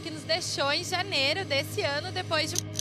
que nos deixou em janeiro desse ano, depois de